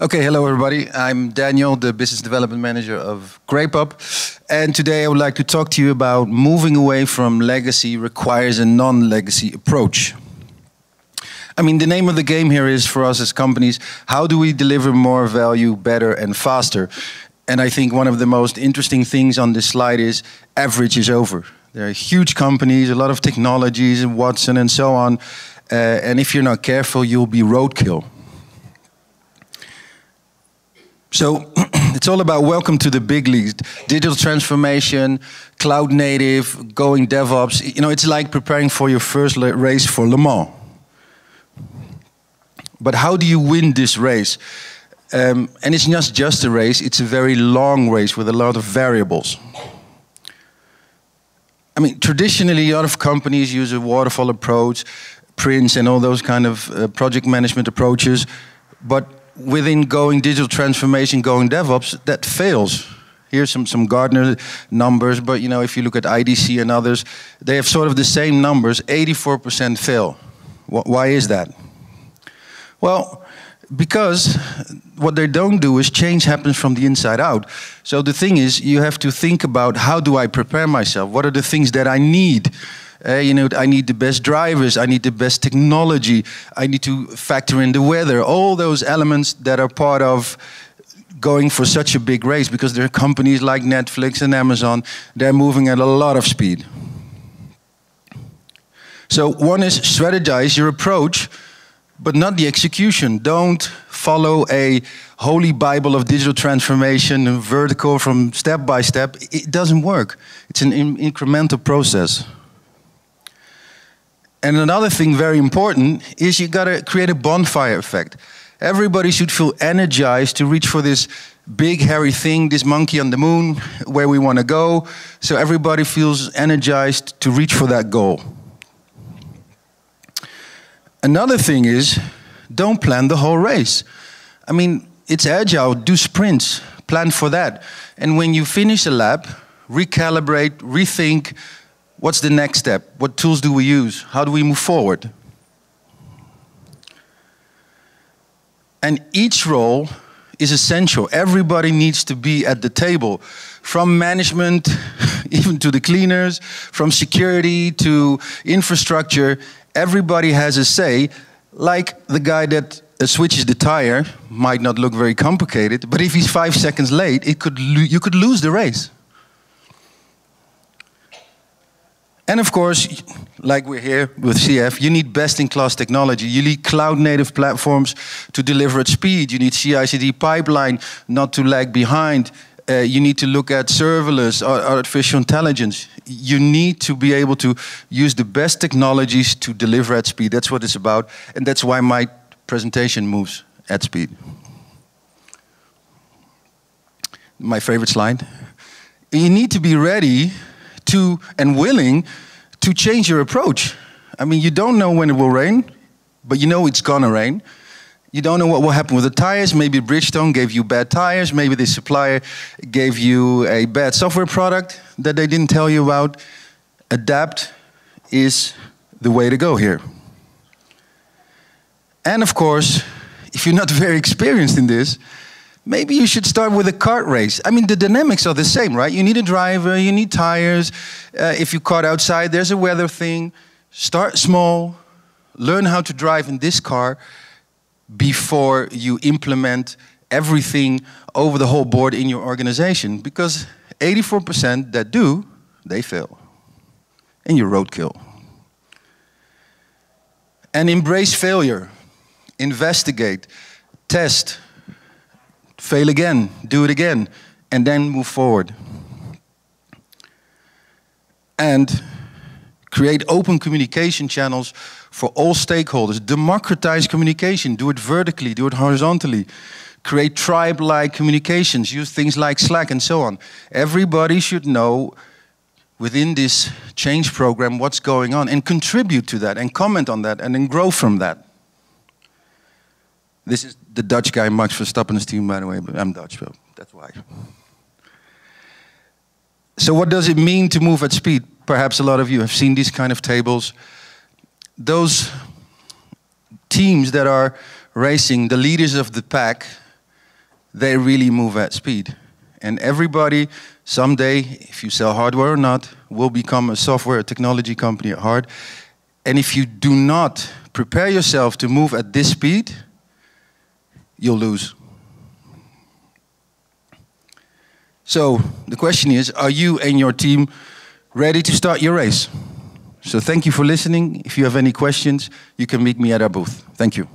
Okay, hello everybody. I'm Daniel, the business development manager of Grape Up. And today I would like to talk to you about moving away from legacy requires a non-legacy approach. I mean, the name of the game here is for us as companies, how do we deliver more value better and faster? And I think one of the most interesting things on this slide is average is over. There are huge companies, a lot of technologies, and Watson and so on. Uh, and if you're not careful, you'll be roadkill. So it's all about welcome to the big leagues. Digital transformation, cloud native, going DevOps. You know, it's like preparing for your first race for Le Mans. But how do you win this race? Um, and it's not just a race, it's a very long race with a lot of variables. I mean, traditionally, a lot of companies use a waterfall approach, Prince, and all those kind of uh, project management approaches. But within going digital transformation, going DevOps, that fails. Here's some, some Gartner numbers, but you know, if you look at IDC and others, they have sort of the same numbers, 84% fail. Why is that? Well, because what they don't do is change happens from the inside out. So the thing is, you have to think about how do I prepare myself? What are the things that I need? Uh, you know, I need the best drivers, I need the best technology, I need to factor in the weather, all those elements that are part of going for such a big race because there are companies like Netflix and Amazon, they're moving at a lot of speed. So one is strategize your approach, but not the execution. Don't follow a holy Bible of digital transformation, vertical from step by step. It doesn't work. It's an incremental process. And another thing very important is you got to create a bonfire effect. Everybody should feel energized to reach for this big hairy thing, this monkey on the moon, where we want to go. So everybody feels energized to reach for that goal. Another thing is don't plan the whole race. I mean, it's agile, do sprints, plan for that. And when you finish a lap, recalibrate, rethink, What's the next step? What tools do we use? How do we move forward? And each role is essential. Everybody needs to be at the table, from management, even to the cleaners, from security to infrastructure. Everybody has a say, like the guy that uh, switches the tire might not look very complicated, but if he's five seconds late, it could you could lose the race. And of course, like we're here with CF, you need best-in-class technology. You need cloud-native platforms to deliver at speed. You need CI/CD pipeline not to lag behind. Uh, you need to look at serverless, artificial intelligence. You need to be able to use the best technologies to deliver at speed. That's what it's about, and that's why my presentation moves at speed. My favorite slide. You need to be ready to and willing to change your approach. I mean, you don't know when it will rain, but you know it's gonna rain. You don't know what will happen with the tires. Maybe Bridgestone gave you bad tires. Maybe the supplier gave you a bad software product that they didn't tell you about. Adapt is the way to go here. And of course, if you're not very experienced in this, maybe you should start with a kart race. I mean, the dynamics are the same, right? You need a driver, you need tires. Uh, if you kart outside, there's a weather thing. Start small, learn how to drive in this car before you implement everything over the whole board in your organization. Because 84% that do, they fail. And you roadkill. And embrace failure. Investigate. Test fail again, do it again, and then move forward. And create open communication channels for all stakeholders. Democratize communication, do it vertically, do it horizontally. Create tribe-like communications, use things like Slack and so on. Everybody should know within this change program what's going on and contribute to that and comment on that and then grow from that. This is the Dutch guy, Max Verstappen's team, by the way, but I'm Dutch, so that's why. So what does it mean to move at speed? Perhaps a lot of you have seen these kind of tables. Those teams that are racing, the leaders of the pack, they really move at speed. And everybody, someday, if you sell hardware or not, will become a software technology company at heart. And if you do not prepare yourself to move at this speed, you'll lose. So the question is, are you and your team ready to start your race? So thank you for listening. If you have any questions, you can meet me at our booth. Thank you.